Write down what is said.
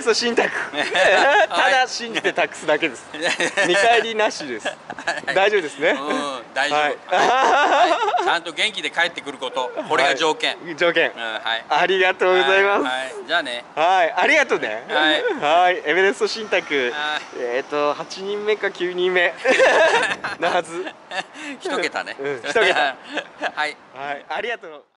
レス信託 ただ信じて託すだけです。見返りなしです。大丈夫ですね。大丈夫、はい。ちゃんと元気で帰ってくること。これが条件、条件。はい。ありがとうございます。じゃあね。はい、ありがとうね。はい。はい、エベレスト信託。えっ、と、八人目か九人目。なはず。一桁ね、一桁。はい。はい、ありがとう。